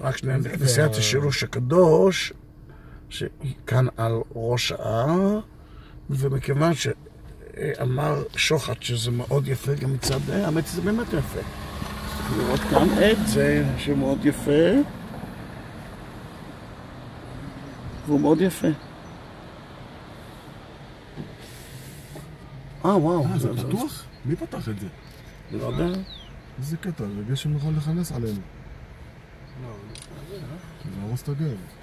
רק שנייה, נשיאת השילוש הקדוש, שהיא כאן על ראש ההר, ומכיוון שאמר שוחט שזה מאוד יפה גם מצד, האמת שזה באמת יפה. לראות כאן עט, זה שמאוד יפה. והוא מאוד יפה. אה, וואו. אה, זה פתוח? מי פתח את זה? לא יודע. איזה קטע, הגשם יכול לכנס עלינו. זה הרוס את הגב.